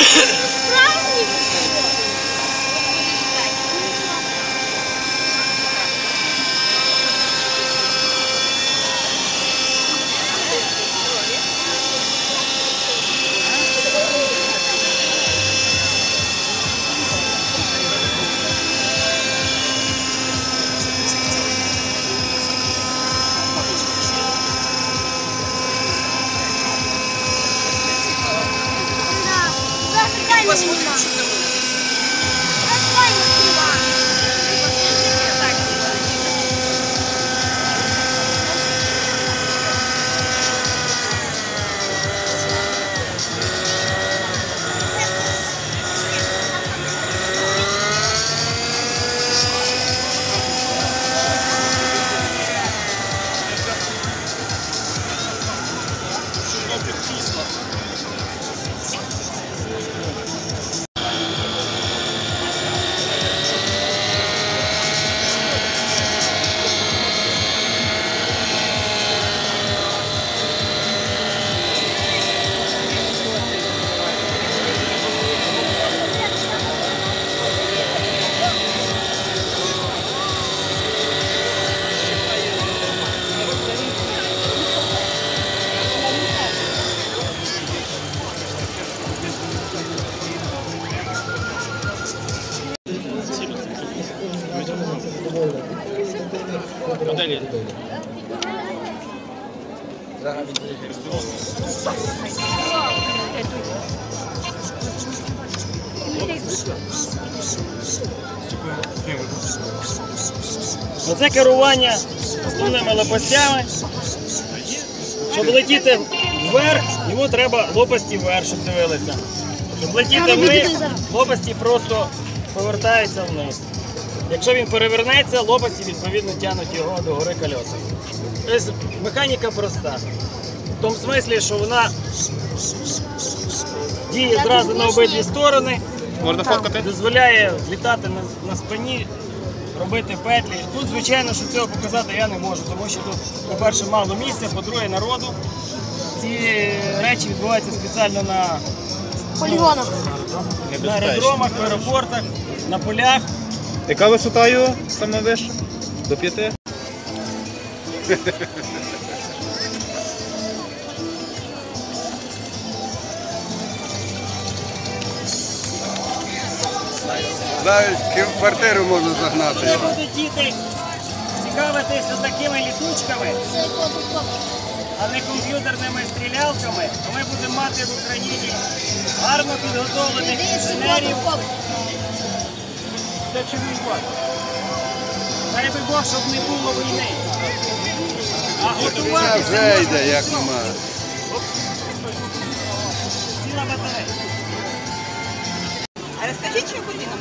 Yeah. посмотрим, Оце керування основними лопастями. Щоб летіти вверх, йому треба лопасті вверх, щоб дивилися. Щоб летіти вниз, лопасті просто повертаються вниз. Якщо він перевернеться, лопасті відповідно тягнуть його до гори кольоса. Тобто механіка проста. В тому смислі, що вона діє зразу на обидві сторони. Можна фоткати? Дозволяє літати на, на спині, робити петлі. Тут, звичайно, що цього показати я не можу, тому що тут, по-перше, мало місця, по-друге, народу. Ці речі відбуваються спеціально на, Полігонах. на аеродромах, в аеропортах, на полях. Яка висота його саме вища? До п'яти? Навіть в квартиру можна загнати. Коли будуть діти цікавитися такими літучками, а не комп'ютерними стрілялками, то ми будемо мати в Україні гарно підготовлених інженерів. Це чи воювати? Дай би Бог, щоб не було війни. А готуватися вже йде, як немає. Ціла батарея. А розкажіть, що це нічого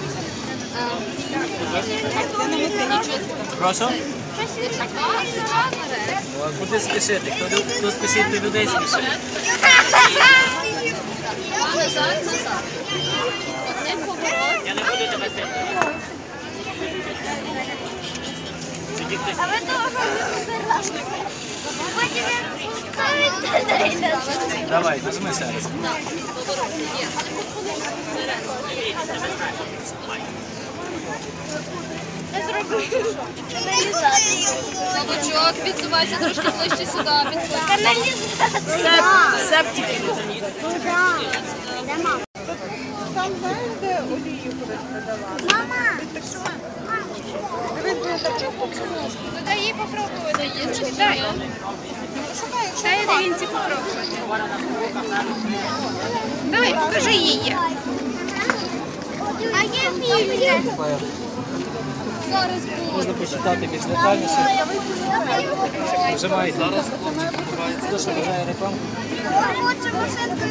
собі. Прошу? Куди спішити? Хто, хто спішить, людей спішить. Я не буду тебе сильно. Тоді хтось. Давай, нажми ще раз. Молочок, відсувайся трошки ближче сюди. Септики. Там знаєш, олію продала? Ну дай їй попробувати. Дай. Дай попробувати. Давай, покажи її. А я вмію. Зараз. Можна почитати більш детальніше. Нажимайте. Зараз хлопчик Хто що бажає рекламу? Хоче машинку.